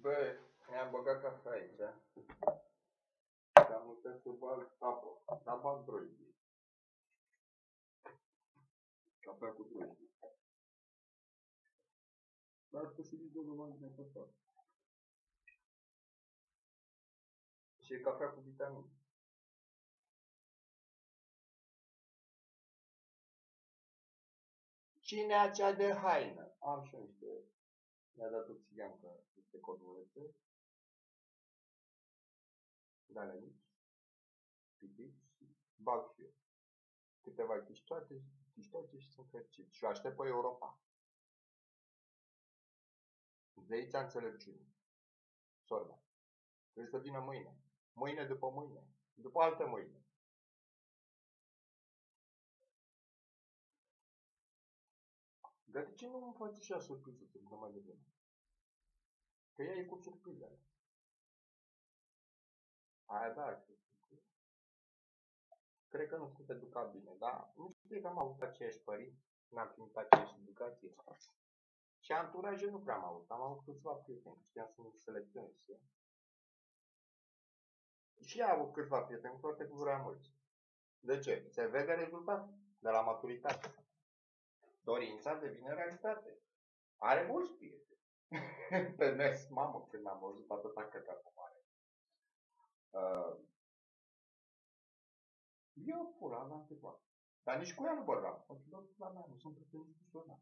Bă, mi-am băgat cafea aici. Și am uitat să bag apă. Dar bag drojdie. Cafea cu drojdie. Dar posibil să nu bag din cafea. Și e cafea cu vitamine. Cine a cea de haină? Am și niște. Mi-a dat o țigancă niște codulețe. De alea mici. Pipici și bag și eu. Câteva chiștoate, chiștoate și sunt fericit. Și o aștept pe Europa. De aici înțelepciune. Sorba. Trebuie să vină mâine. Mâine după mâine. După altă mâine. Dar de ce nu îmi faci așa surpriză să vină mai devreme? Că ea e cu surprizele. Aia da, cred că. Cred că nu sunt educat bine, dar nu știu că am avut aceiași părinți, n-am primit aceeași educație. Și anturaje nu prea am avut, am avut câțiva prieteni, că știam să nu selecționez, știi? Și a avut câțiva prieteni, toate cu vrea mulți. De ce? Se vede rezultat de la maturitate. Dorința devine realitate. Are mulți prieteni. Pe mes, mamă, când am văzut atâta căcat mare. Uh, eu pula aveam câteva. Dar nici cu ea nu bărbeam. Mă doar la mea, nu sunt prieteni cu sora.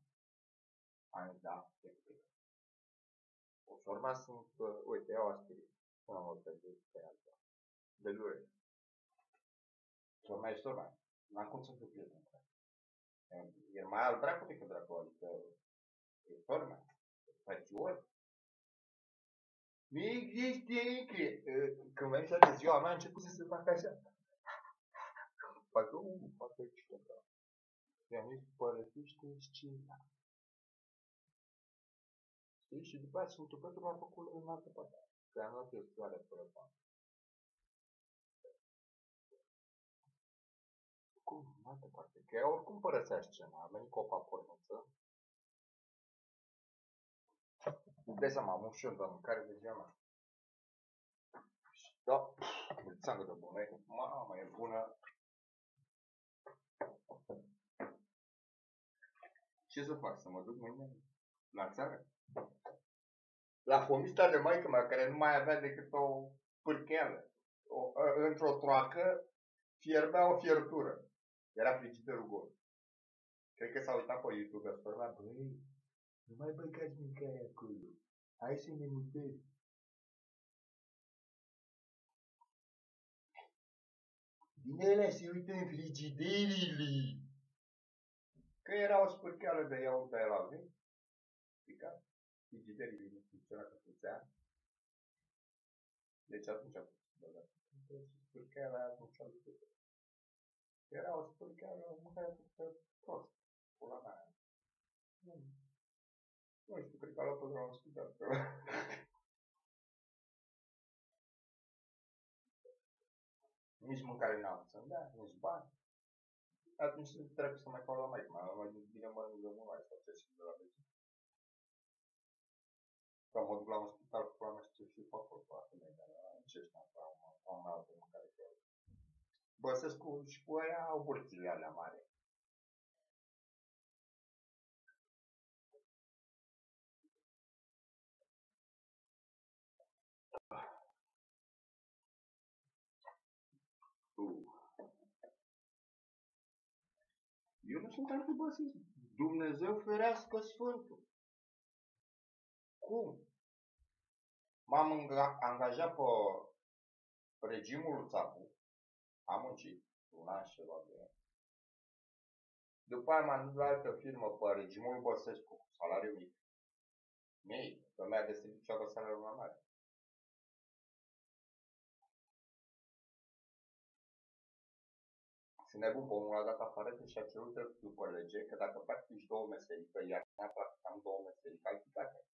Ai, da, e cred. O sorma sunt, uh, uite, iau aspirin. Nu am o de pe alta. De lure. Sorma e sorma. N-am cum să fiu prieten cu ea. E mai al dracu decât dracu, adică e sorma. Frățior. Nu există nici. Când veni de ziua mea, a început să se facă așa. Facă, uh, facă ce I-am zis, părăsește scena. Știi? Și după aceea Sfântul Petru m-a făcut în altă parte. Că am luat eu soare fără bani. Cum? În altă parte. Că ea oricum părăsea scena. A venit cu o paporniță. Îți dai seama, am un șion de mâncare de ziua mea. Da, mulțeamă de bună. Mama, e bună. Ce să fac? Să mă duc mâine la țară? La fomista de maică mea, care nu mai avea decât o pârcheală. O, într-o troacă fierbea o fiertură. Era frigiderul gol. Cred că s-a uitat pe YouTube, a spus, băi, nu mai băgați mâncarea acolo. Hai să ne mutăm. Din ele se uită în frigiderile. Că era o spârcheală de iaurt de la zi. Picat. Frigiderile nu funcționa că puțea. Deci atunci a fost băgat. Spârcheala atunci a lucrat. Era o spârcheală mâncare făcută prost. Pula mea. Nu. Nu știu, cred că a luat-o de la un spital. nici mâncare n-am să dea, nici bani. Atunci trebuie să mai fac la mai mai mai bine mănânc de mult mai sau ce și de la vecin. Sau mă duc la un spital cu la mea și fac acolo foarte bine, dar ce știu, am, am mai altă mâncare cu el. Bă, să cu și cu aia au burțile alea mari. Uh. Eu nu sunt antibasist. Dumnezeu ferească Sfântul. Cum? M-am angajat pe regimul lui Țapu. Am muncit un an și ceva de După aia m-am dus la altă firmă pe regimul Băsescu cu salariu mic. Mic, că mi-a de serviciu avea salariul mai mare. Nebun, pe omul a dat afară și a cerut după lege că dacă practici două meserii, că iar neapărat am două meserii calificate.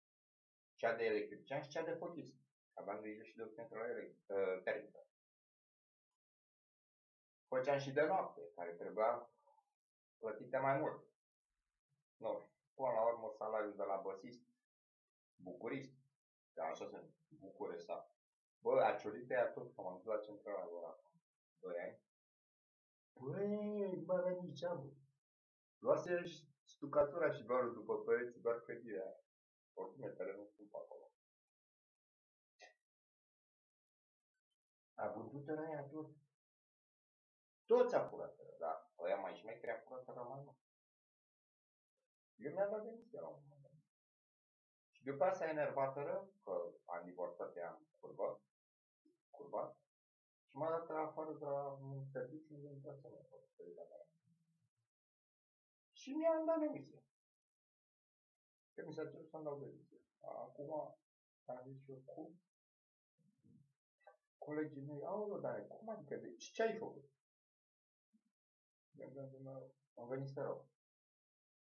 Cea de electrician și cea de fotist. Aveam grijă și de o centrală termică. Făceam și de noapte, care trebuia plătite mai mult. Nu, până la urmă salariul de la băsist, bucurist, Că așa se bucure să... Bă, a ciorit aia tot, că m-am dus la centrala lor acum. 2 ani. Băi, bă, avea nici geamă. Luase și stucatura și barul după pereți, doar clădirea aia. Oricum e terenul scump acolo. A vândut în aia tot. Toți a furat, dar ăia mai șmecheri a furat mai mult. Eu mi-am dat demisia la un moment dat. Și după asta a enervat rău, că am divorțat ea în curvă, curva, și m-a dat afară de la un serviciu unde intra să mă Și mi-am dat demisia. Că mi s-a cerut să-mi dau demisia. Acum am zis eu, cum? Colegii mei, au dar cum adică, deci ce ai făcut? Am venit să rău.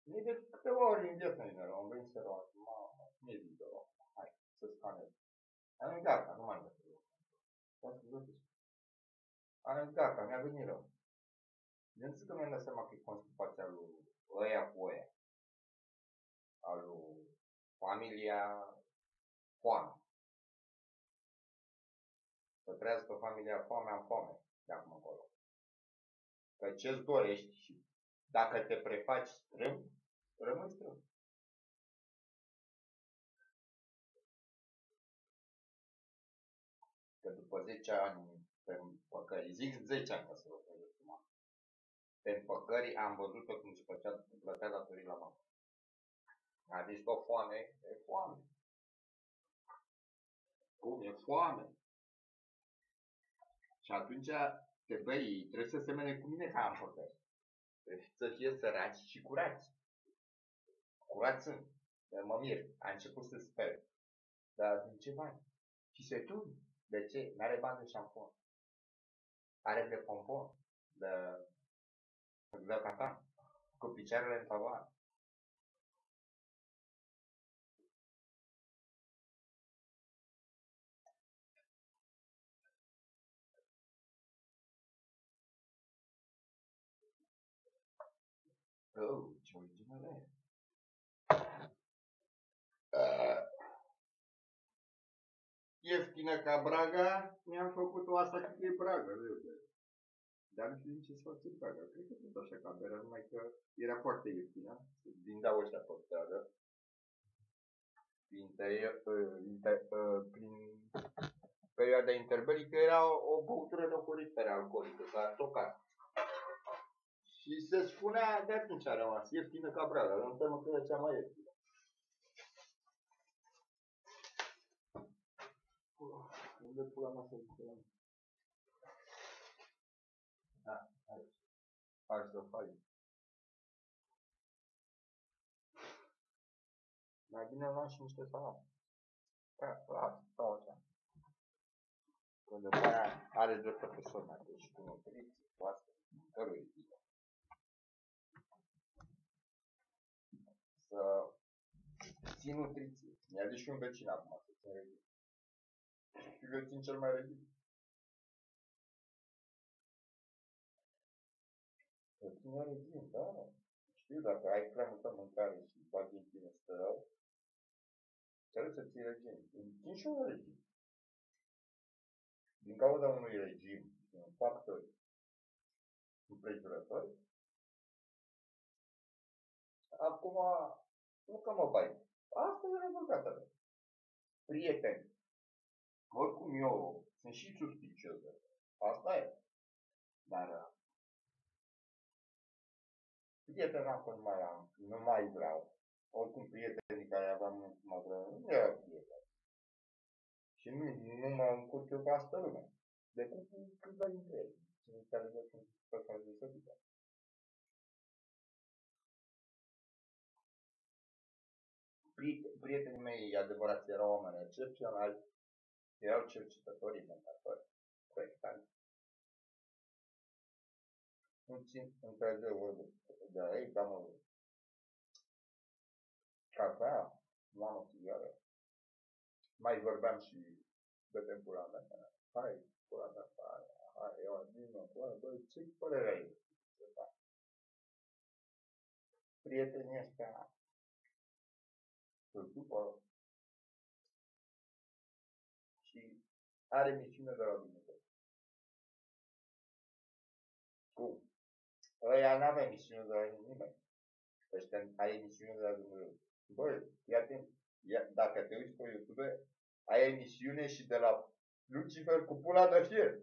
E de câteva ori în viața mea, am venit să rău, mamă, nu e video, hai, să scanez. Am zis, gata, nu mai vreau. Am zis, Am zis, gata, mi-a venit rău. Deci că mi-am dat seama că e constipația lui ăia cu ăia. A lui familia foame. Să trăiască familia foame, am foame de acum încolo. Că ce-ți dorești și dacă te prefaci strâmb, rămâi strâmb. Că după 10 ani pe păcări, zic 10 ani ca să vă acum, pe păcări am văzut-o cum se făcea, plătea datorii la bancă. A zis o foame, e foame. Cum e foame? Și atunci, te băi, trebuie să semene cu mine ca am făcut. Trebuie să fie săraci și curați. Curați sunt. Mă mir. A început să sper. Dar din ce bani? Și se tun. De ce? N-are bani de șampon. Are de pompon. De, de catan. Cu picioarele în tavan. Oh, ce original e. ieftină ca Braga, mi-am făcut-o asta cât e Braga, râde. Dar nu știu din ce se face Braga. Cred că tot așa ca berea, numai că era foarte ieftină. Din dau ăștia pe stradă. Prin, inter, uh, prin perioada interbelică era o băutură locurită alcoolică, s-a tocat. Și se spunea, de atunci a rămas, ieftină ca brada, nu înseamnă că e cea mai ieftină. Unde pula mea să ducem? Da, aici. Hai să faci. Mai bine luăm și niște salat. Da, lasă, stau așa. Că după aia are dreptate să mai deci cu nutriție, cu asta, cărui să țin nutriție. Mi-a zis și un vecin acum să țin regim. Și eu țin cel mai regim. Să țin regim, da. Știu, dacă ai prea multă mâncare și bagi în tine stă rău, trebuie să ții regim. Țin și un regim. Din cauza unui regim, un factor împrejurători, Acum, nu că mă bai. Asta e rezultatele. mea. Prieteni. Oricum eu sunt și suspicios de asta. e. Dar uh, prieteni acum nu mai am, nu mai vreau. Oricum prietenii care aveam în ultima vreme, nu erau prieteni. Și nu, nu mă încurc eu pe asta lume. Decât câțiva dintre ei. Sunt care sunt persoane deosebite. prietenii mei adevărați erau oameni excepționali, erau cercetători, inventatori, proiectanți. Nu țin între vorbe de ei, cam o cafea, luam o țigară. Mai vorbeam și de tempura mea. Hai, pula mea, hai, hai, eu din nou, bă, ce părere ai? Prietenii ăștia după are misiune de la Dumnezeu. Cum? Ăia n-avea misiune de la nimeni. Ăștia ai misiune de la Dumnezeu. Băi, fii atent. Ia, dacă te uiți pe YouTube, ai emisiune și de la Lucifer cu pula de fier.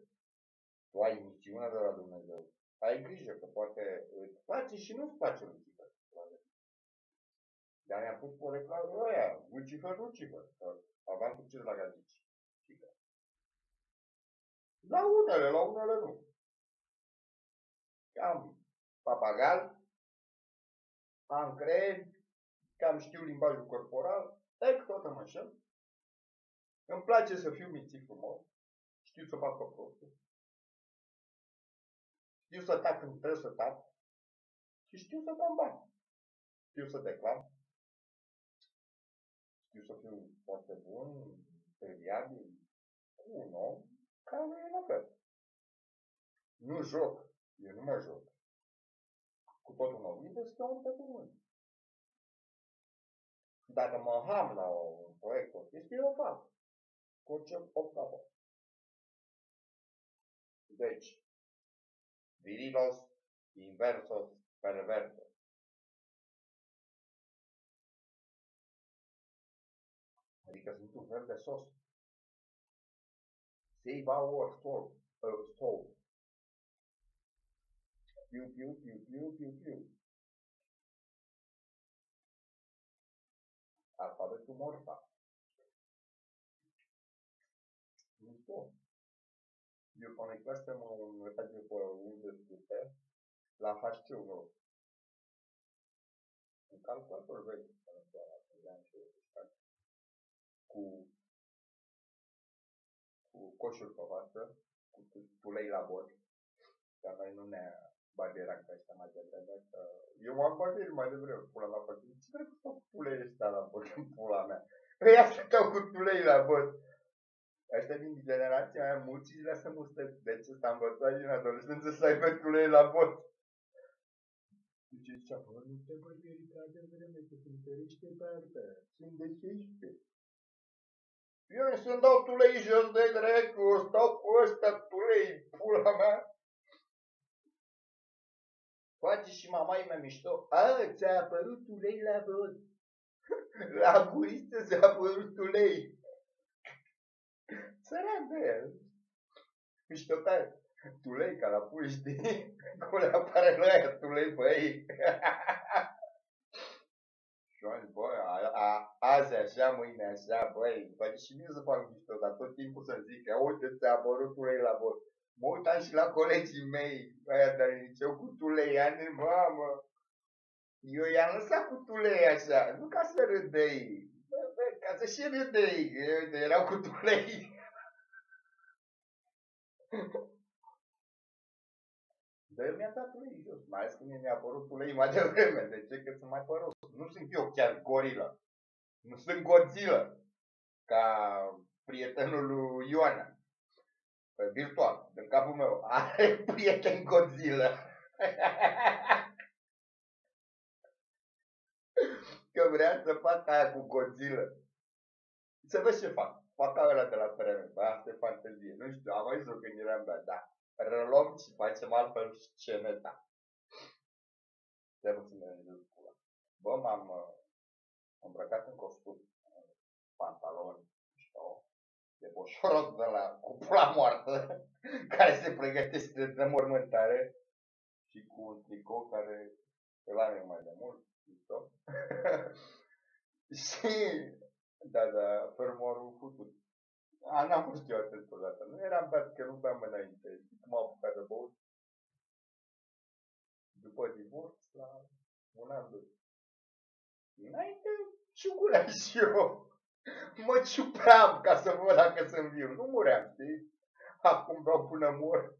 Tu ai misiune de la Dumnezeu. Ai grijă că poate îți face și nu-ți face Lucifer. Dar mi-am pus pe reclamă aia, Lucifer, Lucifer. Aveam cu ce la gazici. La unele, la unele nu. Am papagal, am creier, cam știu limbajul corporal, ec, tot am așa. Îmi place să fiu mințit frumos, știu să fac pe prostul, știu să tac când trebuie să tac și știu să dau bani. Știu să declam, știu să fiu foarte bun, seriabil, cu un om care e la fel. Nu joc, eu nu mă joc. Cu totul nou, e de om pe pământ. Dacă mă ham la un proiect artistic, eu o fac. Cu orice o capă. Deci, virilos inversos perversos. Adică sunt un fel de sos. Save our soul. Uh, soul. Piu, piu, piu, piu, piu, piu. Alfabetul morta. Mișto. Eu conectasem un radio pe unde scute la HC-ul meu. Un calculator vechi, cu cu coșuri pe față, cu tulei la bot, dar noi nu ne barieram ca ăștia mai devreme, că eu m-am barbier mai devreme, pula mea, pentru ce trebuie să cu tulei ăștia la bot în pula mea? Ăia stăteau cu tulei la bot. Ăștia din generația aia, mulți își lasă muste. Deci ăsta am învățat din adolescență să aibă tulei la bot. Deci zicea, bă, nu te bărbieri prea devreme, că se întărește barbea. Sunt de 16. Eu să-mi dau tulei jos de dracu, stau cu ăsta tulei, pula mea. Face și mama mea mișto. A, ți-a apărut ulei la vot. La guristă ți-a apărut ulei. Săran de el. Mișto tare. Tulei ca la puști. Cum le apare la aia tulei pe ei. Și am zis, bă, a, a, azi așa, mâine așa, băi, poate și mie să fac mișto, dar tot timpul să zic că uite, ți-a apărut ulei la vot. Mă uitam și la colegii mei, aia de la liceu cu tulei, ani, mamă. Eu i-am lăsat cu tulei așa, nu ca să râdei, ca să și râdei, că erau cu tulei. Dar eu mi-am dat ulei jos, mai ales când mi-a apărut ulei mai devreme. De ce? Că sunt mai păros. Nu sunt eu chiar gorila. Nu sunt Godzilla. Ca prietenul lui Ioana. Virtual, în capul meu. Are prieten Godzilla. Că vrea să fac aia cu Godzilla. Să vezi ce fac. Fac ăla de la PRM. Bă, asta e fantezie. Nu știu, am mai zis când eram bea, da reluăm și facem altfel sceneta. Trebuie să ne râd pula. Bă, m-am uh, îmbrăcat în costum, pantaloni, mișto, de boșoroc de la cupula moartă, care se pregătește de mormântare și cu un tricou care îl am mai de mult, mișto. și, da, da, fermorul futut. A, n-am fost eu atât odată. Nu eram beat că nu beam înainte. Știi cum am apucat de băut? După divorț, la un an, doi. Înainte, ciugurea și eu. Mă ciupeam ca să văd dacă sunt viu. Nu muream, știi? Acum beau până mor.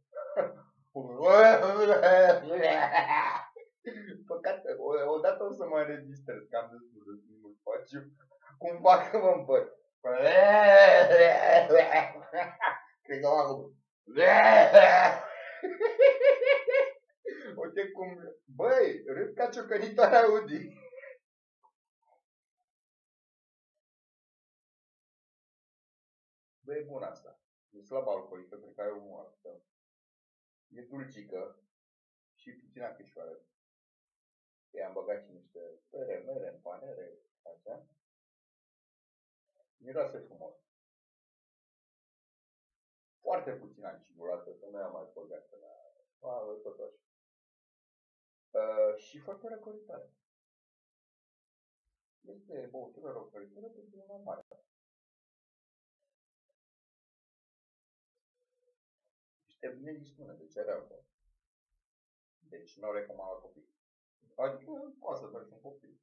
Păcat, odată o să mă înregistrez, că am destul de mult faciu. Cumva că mă împăt. Cred că acum. Uite cum... Băi, râd ca ciocănitoarea Audi. Băi, e bun asta. E slab alcoolică, cred că ai omul asta. E dulcică și puțin apișoară. I-am băgat și niște pere, mere, în panere, așa. Miroase frumos. Foarte puțin acidulată, că nu am mai băgat la... A, tot așa. Uh, și foarte răcoritoare. Este băutură răcoritoare pentru una mare. Niște bine dispune de cereală. Deci nu o recomand la copii. Adică poate să faci un copil.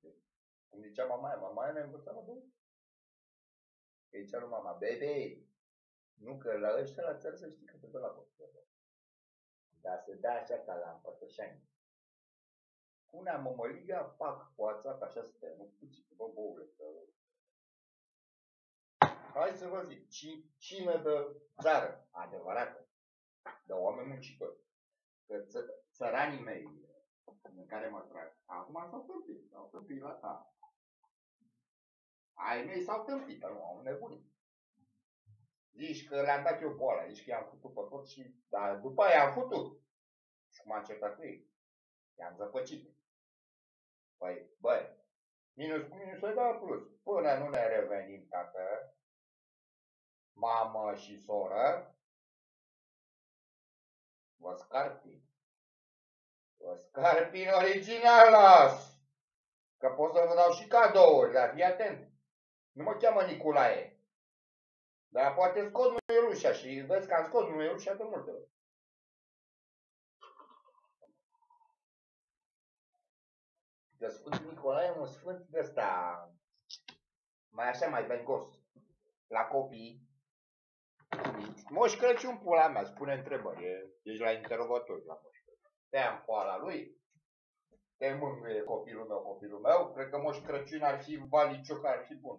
Cum zicea mama mama ne-a învățat la băut. Că zicea lui mama, bebe, nu că la ăștia la țară să știi că te dă la copil. Dar se dă așa ca la împărtășani. Una mămăliga, pac, poața, ca așa să te nu puțin, bă, boule, că... Hai să vă zic, cine de țară, adevărată, de oameni muncitori, că ță, țăranii mei, în care mă trag, acum s-au tâmpit, s-au tâmpit la ta. Ai mei s-au tâmpit, nu, au nebunit. Zici că le-am dat eu boala, zici că i-am făcut pe tot și, dar după aia am făcut. Și cum am încercat cu ei. I-am zăpăcit. Păi, băi, minus cu minus îi dau plus. Până nu ne revenim, tată, mamă și soră, vă scarpi. Vă scarpi în original las. Că pot să vă dau și cadouri, dar fii atent. Nu mă cheamă Nicolae. Dar poate scot numelușa și vezi că am scos numelușa de multe ori. Că Sfântul Nicolae e un sfânt de ăsta, mai așa, mai vengos. La copii. Moș Crăciun, pula mea, spune întrebări. Ești la interogator la Moș Crăciun. Te-am poala lui, te mângâie copilul meu, copilul meu. Cred că Moș Crăciun ar fi valicioc, ar fi bun.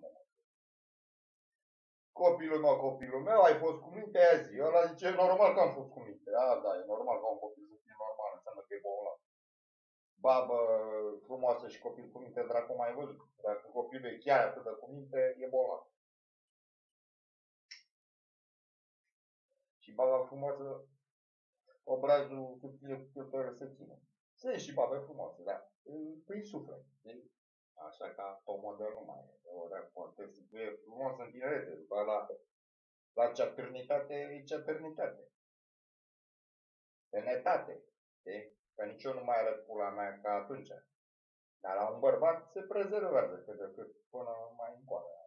Copilul meu, copilul meu, ai fost cu minte azi. Ăla zice, normal că am fost cu minte. A, da, e normal că un copil să fie normal, înseamnă că e bolnav babă frumoasă și copil cu minte, dracu mai văzut. Dacă copilul e chiar atât de cu minte, e bolnav. Și baba frumoasă, obrazul subțire cu filtrele se ține. Sunt și babe frumoase, dar prin suflet. Așa ca pe model nu mai e. Ori poate să fie frumos în tinerete, după la, la ceaternitate e ceaternitate. Penetate. Știi? Că nici eu nu mai arăt pula mea ca atunci. Dar la un bărbat se prezervează cât de cât până mai încoară.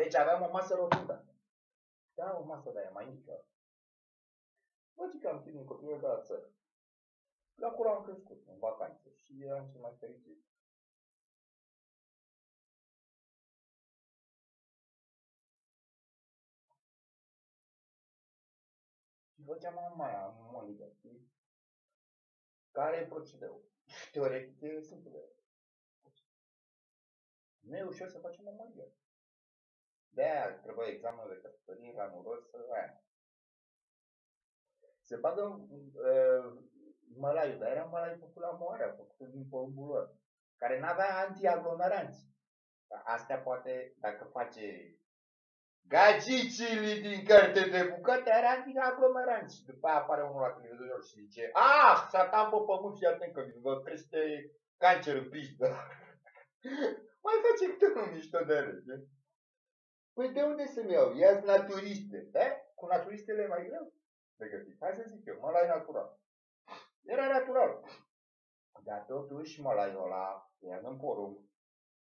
Deci aveam o masă rotundă. Da, o masă de aia mai mică. Vă zic că am ținut copilul de la țară. La acolo am crescut, în vacanțe, și eram cel mai fericit. și făceam mama Monica, știi? Care e procedeul? Teoretic e simplu de Nu e ușor să facem o Monica. De-aia trebuie examenul de căsătorie la nuros să aia. Se bagă uh, mălaiul, dar era mălai făcut la moarea, făcut din porumbul lor, care n-avea antiaglomeranți. Astea poate, dacă face Gagicili din carte de bucate era din aglomeranți. După aia apare unul la televizor și zice Ah, s-a pe pământ și atent că vă crește cancer în piștă. Mai face câte un mișto de ele. Păi de unde să-mi iau? ia naturiste. Da? Cu naturistele e mai greu de găsit. Hai să zic eu, mă la natural. Era natural. Dar totuși mă la ăla, ia în porumb,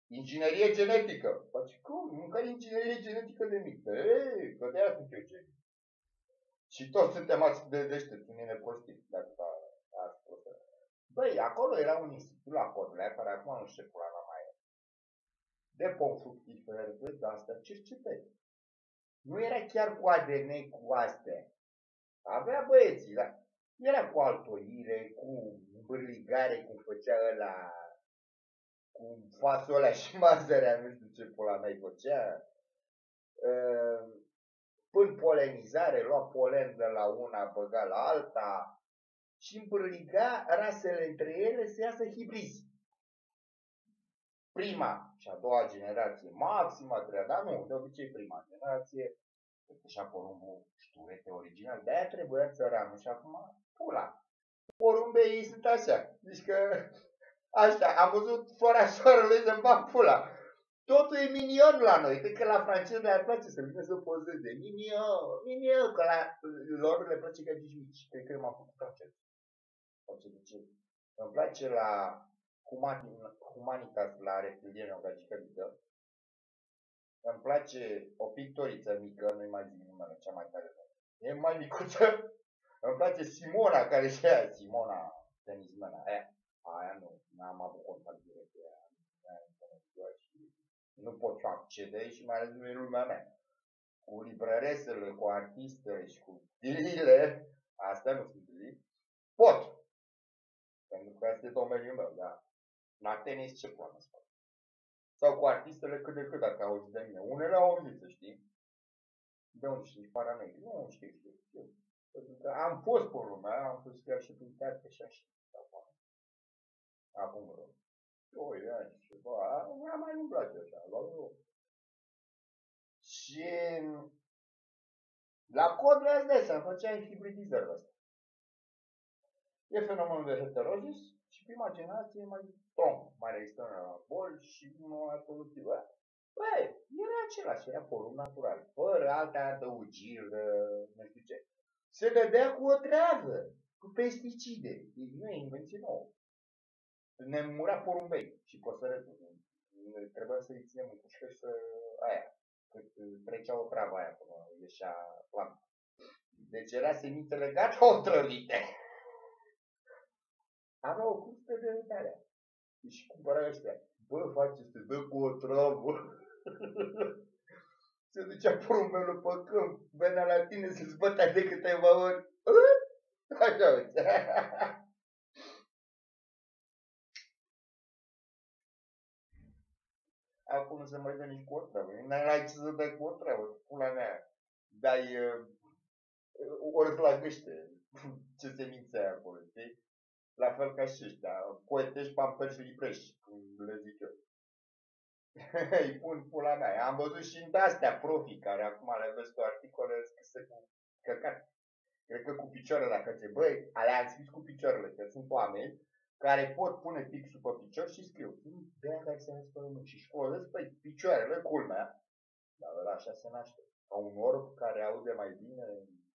Inginerie genetică. Păi cum? Încă inginerie genetică de mic. Ei, că de aia sunt eu geniu. Și toți suntem atât de deștepți, unii neprostiți, dacă ați spus. Băi, acolo era un institut la Corlea, care acum nu știu pula la mai e. De pom fructifere, de astea, cercetări. Nu era chiar cu ADN cu astea. Avea băieții, da. Era cu altoire, cu bârligare, cum făcea ăla cu fasolea și mazărea, nu știu ce pula mea făcea. Ehm, până polenizare, lua polen de la una, băga la alta și împârliga rasele între ele să iasă hibrizi. Prima și a doua generație, maxim a treia, dar nu, de obicei prima generație, că și-a porumbul șturete original, de-aia trebuia țăranul și acum pula. Porumbei sunt așa, deci că așa, am văzut fără soarele să-mi bag pula. Totul e minion la noi, cred că la francezi le-ar place să vină să pozeze. Minion, minion, că la lor le place că mici. Cred că m-am făcut francez. de ce? Îmi place la Humanitas, la Reptiliene, o gagică mică. Îmi place o pictoriță mică, nu-i mai zic numele, cea mai tare. E mai micuță. Îmi place Simona, care e aia, Simona, tenismena, aia. Aia nu, n-am avut contact direct cu ea. Nu pot să accede și mai ales nu e lumea mea. Cu librăresele, cu artistele și cu dilile, asta nu sunt dilii, pot. Pentru că asta e domeniul meu, da. La tenis ce poate să fac? Sau cu artistele cât de cât dacă auzi de mine. Unele au auzit, să știi. De unde știi? Paranoic. Nu știu, știu, știu. Pentru că am fost pe lumea, am fost chiar și prin teatru și așa. Acum vreo 2 ani și ceva, mi-a mai umblat așa, la vreo. Și la cod le-ați dai să făceai hibridizări ăsta. E fenomenul de heterozis și prima generație e mai strong, mai rezistent la boli și mai productivă. Băi, era același, era porumb natural, fără alte adăugiri, nu știu ce. Se dădea cu o treabă, cu pesticide. Nu e invenție nouă. Ne murea porumbei și păsăretul. Trebuia să-i ținem în cușcă și să aia. Cât trecea o travă aia până ieșea planta. Deci era semințele gata otrăvite. Avea o custă de tare. Și cumpăra ăștia. Bă, face să dă cu o travă. Se ducea porumbelul pe câmp, venea la tine să-ți bătea de câteva ori. Așa uite. Acum nu se mai dă nici cu o travă. N-ai ce să dai cu o travă, pula mea. Dai uh, ori la gâște ce semințe ai acolo, știi? La fel ca și ăștia, coetești pamperi și liprești, cum le zic eu. Îi pun pula mea. Am văzut și în astea profi, care acum le vezi pe articole scrise cu căcat. Cred că cu picioarele, dacă ce băi, alea am scris cu picioarele, că sunt oameni care pot pune pixul pe picior și scriu. De-aia dacă se nasc pe mâini și școlesc, păi, picioarele, culmea. Dar ăla așa se naște. Ca un orb care aude mai bine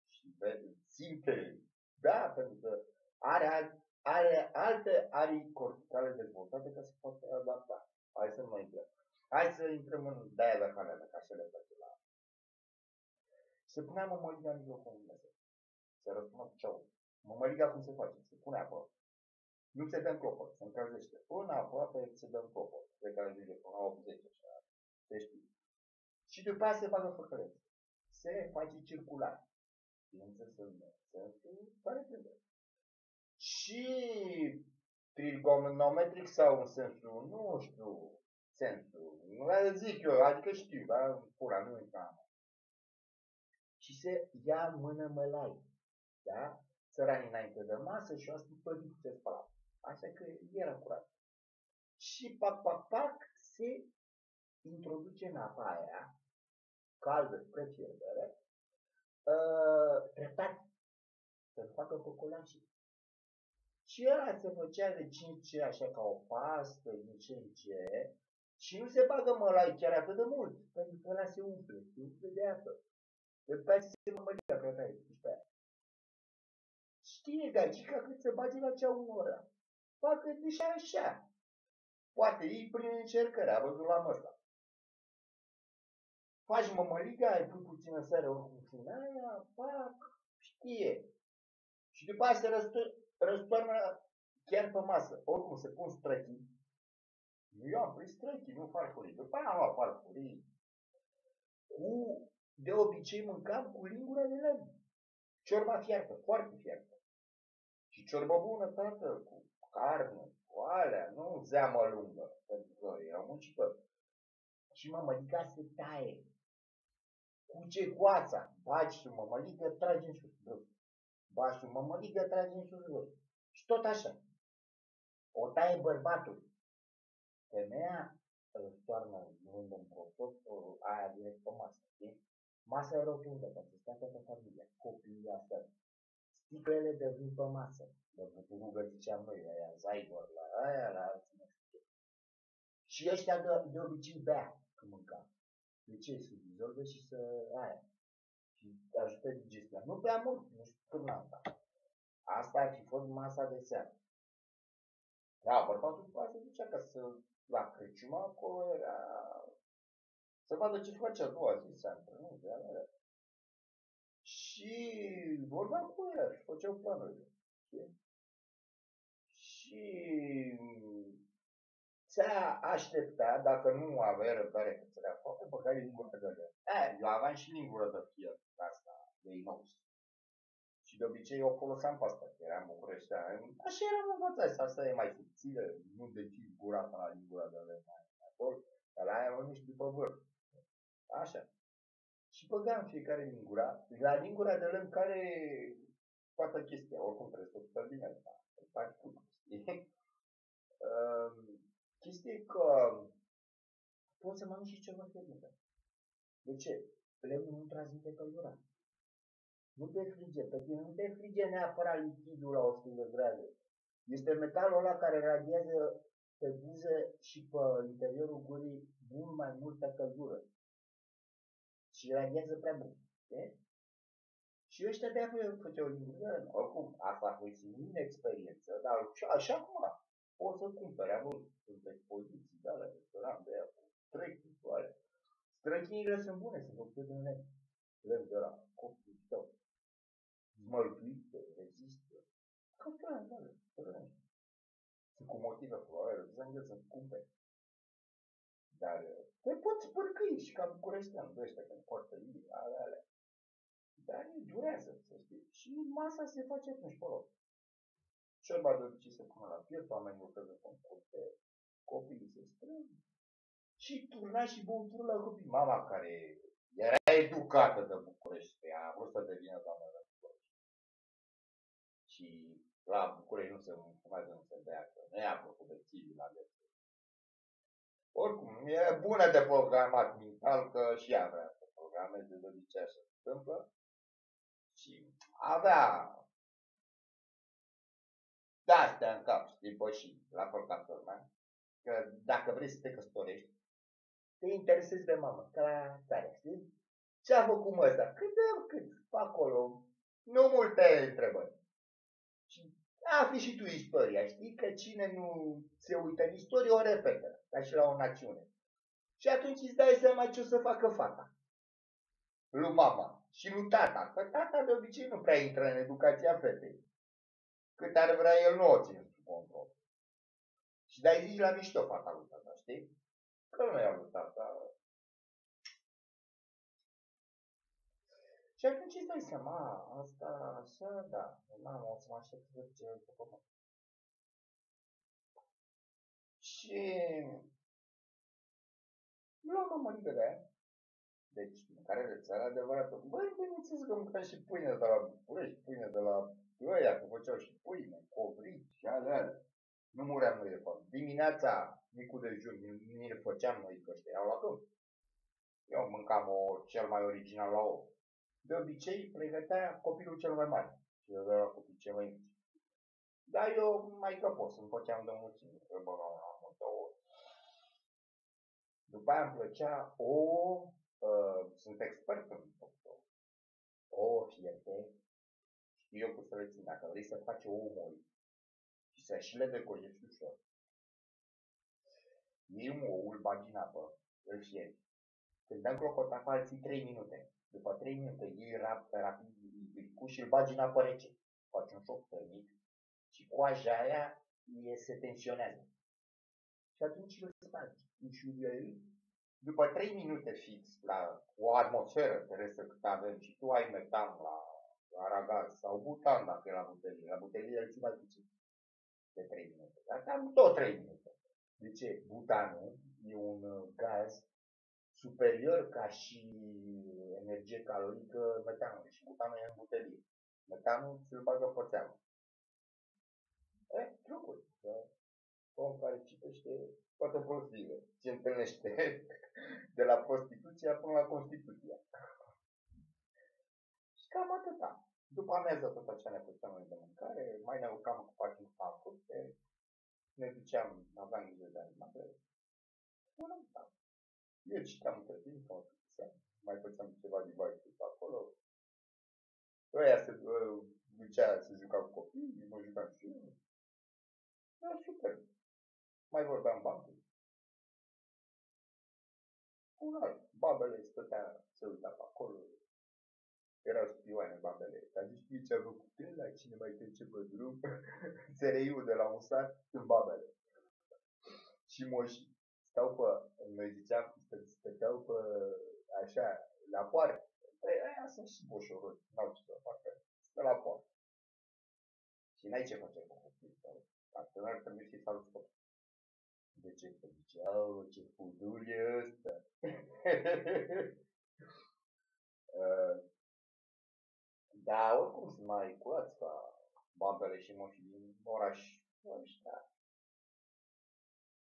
și vede, simte. Da, pentru că are, are alte arii corticale dezvoltate ca să poată adapta. Hai să nu mai intrăm. Hai să intrăm în de-aia de canele, ca să le place la... Se punea mămăliga în mijlocul Dumnezeu. Se răspună ceau. Mămăliga cum se face? Se pune acolo. Nu se dă în clopot, se încălzește. Până aproape se dă în clopot. Pe care zice până la 80 așa. Se știe. Și după aceea se bagă făcăreț. Se face circular. Bineînțeles în sensul care trebuie. Și trigonometric sau în sensul, nu știu, sensul. Nu le zic eu, adică știu, dar pura, nu uitam. Și se ia mână mălai. Da? Țăranii înainte de masă și o spus se spăla. Așa că era curat. Și pac, pac, pac, se introduce în apa aia, caldă spre fierbere, uh, treptat să facă cocolașii. Și ăla se făcea de 5 așa ca o pastă, din ce în ce, și nu se bagă mălai chiar atât de mult, pentru că ăla se umple, se umple de apă. După aceea se mămăliga pe aia, pe aia. Știe gagica cât se bage la cea ună oră. Facă de și așa. Poate ei prin încercări, a văzut la măsta. Faci mămăliga, ai pui puțină sare oricum aia, pac, știe. Și după aceea se răstă, răstoarnă chiar pe masă. Oricum se pun străchii. Eu am prins străchii, nu farfurii. După aia am luat farfurii. Cu, de obicei mâncam cu lingura de lemn. Ciorba fiartă, foarte fiartă. Și ciorbă bună, tată, cu carne, cu alea, nu zeamă lungă, pentru că era muncitor. Și mămăliga se taie. Cu ce coața, bagi și mămăligă, tragi în sus, Bagi și mămăligă, tragi în sus, Și tot așa. O taie bărbatul. Femeia îl toarnă luând în prosop, aia direct pe masă, știi? Masa e rotundă, pentru stea toată familia, copiii astea. Sticlele de vin pe masă, de buturugă ziceam noi, la aia Zaigor, la aia, la alții, nu știu ce. Și ăștia de, de obicei bea când mânca. De ce? Să dizolve și să aia. Și ajută digestia. Nu prea mult, nu știu cum asta. Asta ar fi fost masa de seară. Da, bărbatul după aceea zicea că să, la Crăciun acolo era să vadă ce face a doua zi, se antrenează. Și vorbeam cu el și făceau planurile. Și se aștepta, dacă nu avea răbdare că ți le foarte băgai lingură de lemn. Eh, eu aveam și lingură de fier, asta, de inox. Și de obicei eu foloseam pe asta, că eram bucureștean. Așa eram învățat, asta e mai subțire, nu dechizi gura pe la lingura de lemn acolo, dar la aia o după vârf. Așa. Și băgam fiecare lingura, la lingura de lemn care toată chestia, oricum trebuie să o super bine, dar faci cu știi? Chestia e că poți să mănânci și ceva fierbinte. De ce? Lemnul nu transmite căldura. Nu te frige, pe tine nu te frige neapărat lichidul la 100 de grade. Este metalul ăla care radiază pe buze și pe interiorul gurii mult mai multă căldură. Și radiază prea mult. De? Și ăștia de acolo făceau lingură. Oricum, asta a fost în experiență, dar așa acum poți să cumperi, am sunt expoziții de alea, restaurant de aia, cu trecking, cu alea. Străchinile sunt bune, sunt făcute din lemn. Lemn de la copii tău. Zmăltuite, rezistă. Căutarea de alea, strănești. Sunt cu motive floare, zângă sunt scumpe. Dar te poți părcăi și ca bucureștean, de ăștia când poartă iubi, alea, alea. Dar durează, să știi. Și masa se face atunci pe loc. Ciorba de obicei se pune la piept, oamenii lucrează cu curte, copiii se strâng. Și turna și băutură la copii. Mama care era educată de București, că ea a vrut să devină doamnă de București. Și la București nu se fumează, nu se bea, că nu i-a plăcut de chibi la viață. Oricum, e bună de programat mental, că și ea vrea să programeze, de obicei așa se întâmplă. Și avea de astea în cap, știi, bă, și la fel ca lumea, că dacă vrei să te căsătorești, te interesezi de mamă, ca la tare, știi? Ce a făcut ăsta? Cât de cât, pe acolo, nu multe întrebări. Și afli și tu istoria, știi? Că cine nu se uită în istorie o repetă, ca și la o națiune. Și atunci îți dai seama ce o să facă fata. Lui mama și lui tata. Că tata de obicei nu prea intră în educația fetei. Cât ar vrea el nu o ține sub control. Și dai zici la mișto fata lui tata, știi? Că nu i-a lui tata. Și atunci îți dai seama, asta așa, da, mamă, o să mă aștept să văd ce e pe Și luăm o mărică de aia. Deci, care de țară adevărată. Băi, bineînțeles că mâncam și pâine de la București, pâine de la ăia, că făceau și pâine, covrici și alea. Nu muream noi de fapt. Dimineața, micul dejun, ni le făceam noi, că ăștia erau la câmp. Eu mâncam o cel mai original la ou. De obicei, pregătea copilul cel mai mare și eu la copii cel mai mici. Dar eu mai căpos, îmi făceam de mulțime, că băgam la multe ouă. După aia îmi plăcea o, uh, sunt expert în făcut o fierte, știu eu cum să le țin, dacă vrei să faci o umori și să și le decojești ușor. Iei un ou, îl bagi în apă, îl fieri. Când dăm clocotapa, îl ții 3 minute. După 3 minute iei rap, rapid ibricul și îl bagi în apă rece. Faci un șoc termic și coaja aia e, se tensionează. Și atunci îl spargi. Ușurel. După 3 minute fix, la o atmosferă terestră cât avem și tu ai metan la, la ragaz sau butan dacă e la butelie. La butelie îl ții mai puțin de 3 minute. Dar cam tot 3 minute. De ce? Butanul e un uh, gaz superior ca și energie calorică metanului și butanul e în butelie. Metanul ți-l bagă pe țeavă. E, trucuri. Da? Om care citește, poate toate posibile. Se întâlnește de la prostituția până la Constituția. Și cam atâta. După amiază tot așa ne puteam noi de mâncare, mai ne aruncam cu paginul pe fructe, ne duceam, aveam grijă de animale. Da. Eu citeam între timp, sau mai făceam ceva device pe acolo. Ăia se ducea, se juca cu copii, mă jucam și eu. Era super. Mai vorbeam bancă. Un alt. Babele stătea, se uita pe acolo. Erau spioane babele. Dar nu știi ce a făcut el la cine mai trece pe drum. SRI-ul de la un sat sunt babele. Și moșii stau pe, noi ziceam, stăteau pe, așa, la poartă. Păi aia sunt și boșoruri, n-au ce să facă. Stă la poartă. Și n-ai ce face cu copii. Dacă n-ar trebui să-i salut tot. De ce? Că zice, au, ce fudul e ăsta. uh, da, oricum sunt mai curați ca babele și moșii din oraș ăștia.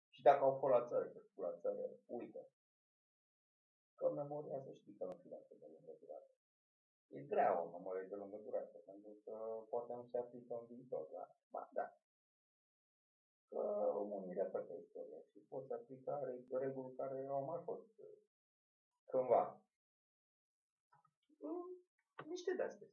Și dacă au fost la țară, că la țară, uită. Că memoria, să știi că nu știu dacă de lungă durată. E grea o memorie de lungă durată, pentru că poate nu se aplică în viitor, da? Ba, da. Că unii repetă istoria și pot aplica reguli care au mai fost cândva. Niște de-astea.